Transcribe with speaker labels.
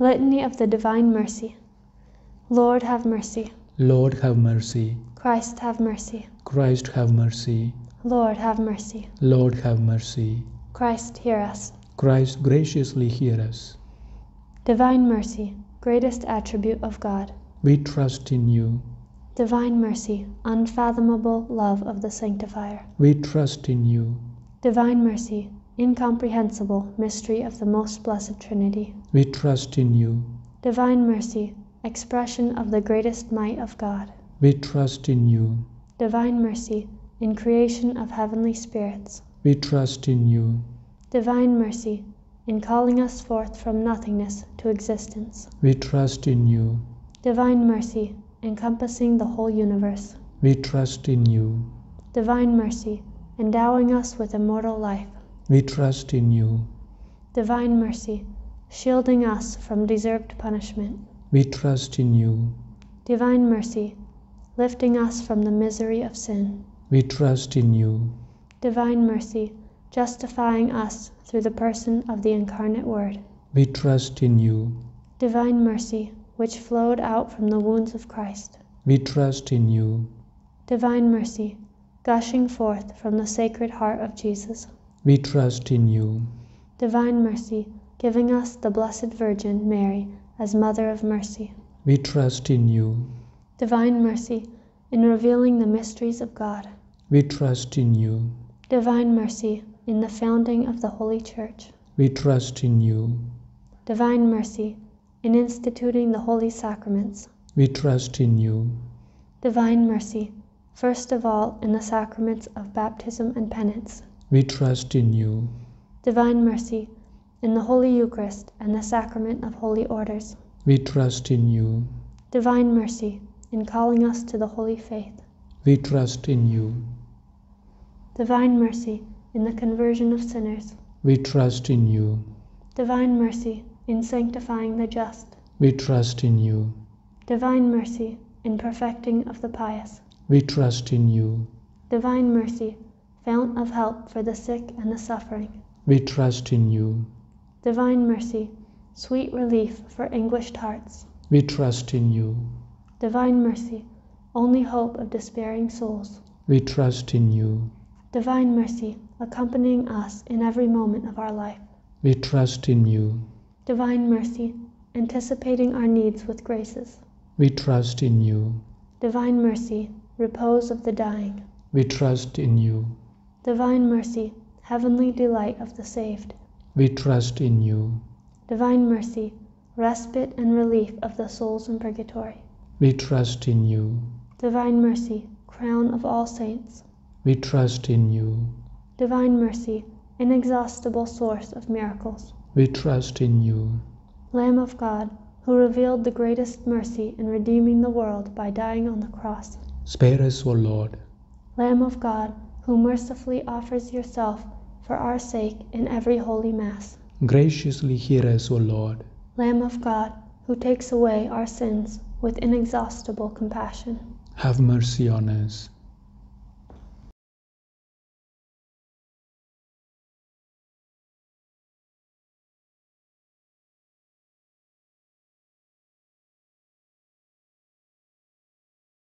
Speaker 1: Litany of the Divine Mercy. Lord, have mercy.
Speaker 2: Lord, have mercy.
Speaker 1: Christ, have mercy.
Speaker 2: Christ, have mercy.
Speaker 1: Lord, have mercy.
Speaker 2: Lord, have mercy.
Speaker 1: Christ, hear us.
Speaker 2: Christ, graciously hear us.
Speaker 1: Divine mercy, greatest attribute of God.
Speaker 2: We trust in you.
Speaker 1: Divine mercy, unfathomable love of the Sanctifier.
Speaker 2: We trust in you.
Speaker 1: Divine mercy, incomprehensible mystery of the most blessed Trinity.
Speaker 2: We trust in you.
Speaker 1: Divine mercy, expression of the greatest might of God.
Speaker 2: We trust in you.
Speaker 1: Divine mercy, in creation of heavenly spirits.
Speaker 2: We trust in you.
Speaker 1: Divine mercy, in calling us forth from nothingness to existence.
Speaker 2: We trust in you.
Speaker 1: Divine mercy, encompassing the whole universe.
Speaker 2: We trust in you.
Speaker 1: Divine mercy, endowing us with immortal life.
Speaker 2: We trust in you.
Speaker 1: Divine mercy, shielding us from deserved punishment.
Speaker 2: We trust in you.
Speaker 1: Divine mercy, lifting us from the misery of sin.
Speaker 2: We trust in you.
Speaker 1: Divine mercy, justifying us through the person of the incarnate Word.
Speaker 2: We trust in you.
Speaker 1: Divine mercy, which flowed out from the wounds of Christ.
Speaker 2: We trust in you.
Speaker 1: Divine mercy, gushing forth from the Sacred Heart of Jesus.
Speaker 2: We trust in you.
Speaker 1: Divine mercy, giving us the Blessed Virgin Mary as Mother of Mercy.
Speaker 2: We trust in you.
Speaker 1: Divine mercy, in revealing the mysteries of God.
Speaker 2: We trust in you.
Speaker 1: Divine mercy, in the founding of the Holy Church.
Speaker 2: We trust in you.
Speaker 1: Divine mercy, in instituting the holy sacraments.
Speaker 2: We trust in you.
Speaker 1: Divine mercy, first of all in the sacraments of baptism and penance.
Speaker 2: We trust in you.
Speaker 1: Divine mercy, in the Holy Eucharist and the sacrament of holy orders.
Speaker 2: We trust in you.
Speaker 1: Divine mercy, in calling us to the holy faith.
Speaker 2: We trust in you.
Speaker 1: Divine mercy, in the conversion of sinners.
Speaker 2: We trust in you.
Speaker 1: Divine mercy, in sanctifying the just.
Speaker 2: We trust in you.
Speaker 1: Divine mercy, in perfecting of the pious.
Speaker 2: We trust in you.
Speaker 1: Divine mercy, fount of help for the sick and the suffering.
Speaker 2: We trust in you.
Speaker 1: Divine mercy, sweet relief for anguished hearts.
Speaker 2: We trust in you.
Speaker 1: Divine mercy, only hope of despairing souls.
Speaker 2: We trust in you.
Speaker 1: Divine mercy, accompanying us in every moment of our life.
Speaker 2: We trust in you.
Speaker 1: Divine mercy, anticipating our needs with graces.
Speaker 2: We trust in you.
Speaker 1: Divine mercy, repose of the dying.
Speaker 2: We trust in you.
Speaker 1: Divine mercy, heavenly delight of the saved.
Speaker 2: We trust in you.
Speaker 1: Divine mercy, respite and relief of the souls in purgatory.
Speaker 2: We trust in you.
Speaker 1: Divine mercy, crown of all saints.
Speaker 2: We trust in you.
Speaker 1: Divine mercy, inexhaustible source of miracles.
Speaker 2: We trust in you.
Speaker 1: Lamb of God, who revealed the greatest mercy in redeeming the world by dying on the cross.
Speaker 2: Spare us, O Lord.
Speaker 1: Lamb of God, who mercifully offers yourself for our sake in every holy Mass.
Speaker 2: Graciously hear us, O Lord.
Speaker 1: Lamb of God, who takes away our sins with inexhaustible compassion.
Speaker 2: Have mercy on us.